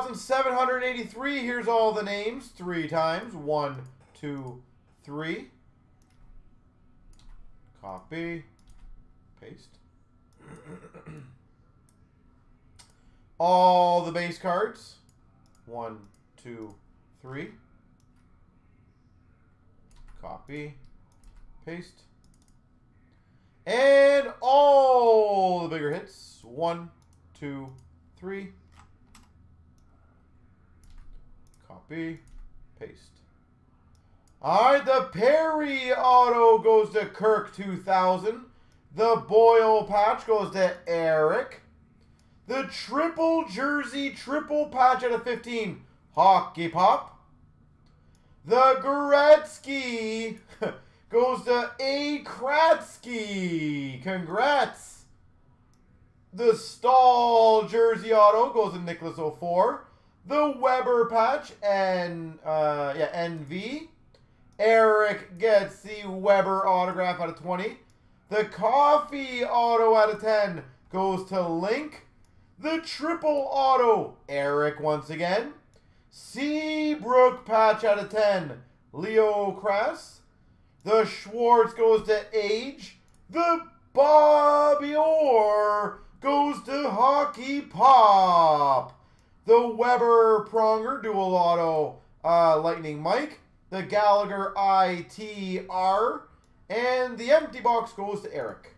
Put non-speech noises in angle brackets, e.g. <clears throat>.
3,783. Here's all the names three times. One, two, three. Copy. Paste. <clears throat> all the base cards. One, two, three. Copy. Paste. And all the bigger hits. One, two, three. Copy. Paste. All right, the Perry auto goes to Kirk 2000. The Boyle patch goes to Eric. The triple jersey triple patch out of 15. Hockey Pop. The Gretzky <laughs> goes to A. Kratzky. Congrats. The Staal jersey auto goes to Nicholas 04. The Weber patch and uh, yeah NV. Eric gets the Weber autograph out of 20. The Coffey auto out of 10 goes to Link. The triple auto, Eric once again. Seabrook patch out of 10, Leo Kress. The Schwartz goes to Age. The Bobby Orr goes to Hockey Pop. The Weber Pronger dual auto uh, Lightning Mike. The Gallagher ITR. And the empty box goes to Eric.